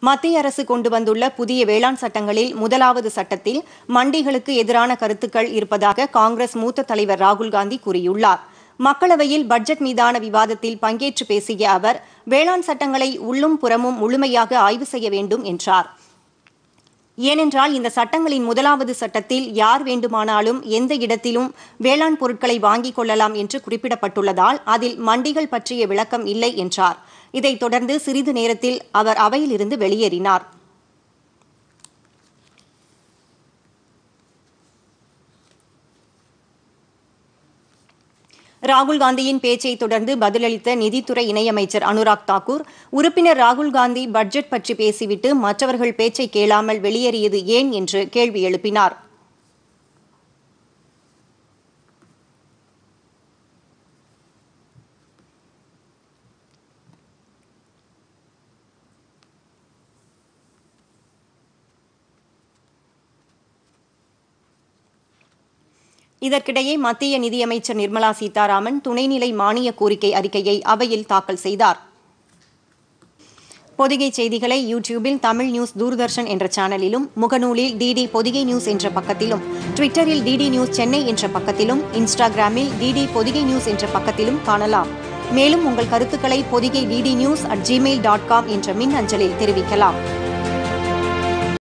மத்திய அரசு கொண்டு வந்துள்ள புதிய வேளாண் சட்டங்களில் முதலாவது சட்டத்தில் மண்டிகளுக்கு எதிரான கருத்துக்கள் இருப்பதாக காங்கிரஸ் மூத்த தலைவர் ராகுல் காந்தி கூறியுள்ளார். மக்களவையில் பட்ஜெட் மீதான விவாதத்தில் பங்கேற்று பேசிய அவர் வேளாண் சட்டங்களை உள்ளும் புறமும் முழுமையாக ஆய்வு செய்ய வேண்டும் என்றார். ஏனென்றால் இந்த சட்டங்களின் முதலாவது சட்டத்தில் யார் வேண்டுமானாலும் எந்த இடத்திலும் வேளாண் பொருட்களை வாங்கிக் கொள்ளலாம் என்று குறிப்பிடப்பட்டுள்ளதால் அதில் மண்டிகள் பற்றிய விளக்கம் இல்லை என்றார். இதைத் தொடர்ந்து சிறிது நேரத்தில் அவர் அவையிலிருந்து வெளியேறினார். ராகுல் காந்தியின் பேச்சை தொடர்ந்து பதிலளித்த நிதித்துறை இணையமைச்சர் அனுராக் தாக்கூர் உறுப்பினர் ராகுல் காந்தி பட்ஜெட் பற்றி பேசிவிட்டு மற்றவர்கள் பேச்சை கேளாமல் வெளியேறியது ஏன் என்று கேள்வி எழுப்பினார். இதற்கிடையே மத்திய நிதியமைச்சர் நிர்மலா சீதாராமன் துணைநிலை மானிய கோரிக்கை அறிக்கையை அவையில் தாக்கல் செய்தார். பொதிகை செய்திகளை யூடியூபில் தமிழ் நியூஸ் தூர்தர்ஷன் என்ற சேனலிலும் முகநூலில் டிடி பொதிகை நியூஸ் என்ற பக்கத்திலும் ட்விட்டரில் டிடி நியூஸ் சென்னை என்ற பக்கத்திலும் இன்ஸ்டாகிராமில் டிடி பொதிகை நியூஸ் என்ற பக்கத்திலும் காணலாம். மேலும் உங்கள் கருத்துக்களை Podhigai DD news at Gmail dot com என்ற மின் அஞ்சலில் தெரிவிக்கலாம்.